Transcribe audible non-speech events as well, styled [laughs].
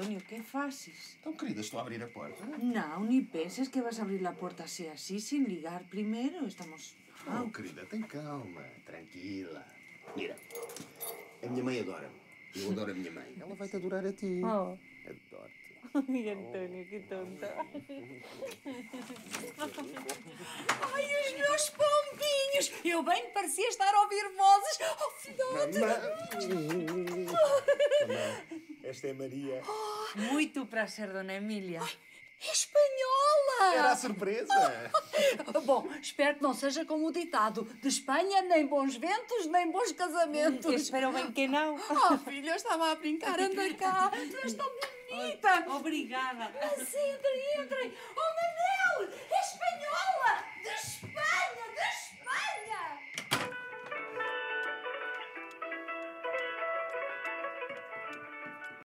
Antonio, ¿qué faces? Então, querida, estou a abrir a porta. No, ni penses que vas a abrir la puerta así, así, sin ligar primero. Estamos... Oh, querida, tem calma, tranquila. Mira, a minha mãe adora-me. Eu adoro a minha mãe. Ela vai-te adorar a ti. Oh. Adoro-te. [laughs] Ai, António, que tonta. Ai, os meus pombinhos! Eu bem que parecia estar a ouvir vozes. Oh, filhote! Esta é Maria. Muito prazer, dona Emília. Espanhola! Era a surpresa. [laughs] Bom, espero que não seja como o ditado: de Espanha, nem bons ventos, nem bons casamentos. Espero bem que não. [laughs] Oh, filho, eu estava a brincar, anda cá. Tu és tão bonita. Obrigada. Mas entrem, entrem. Oh,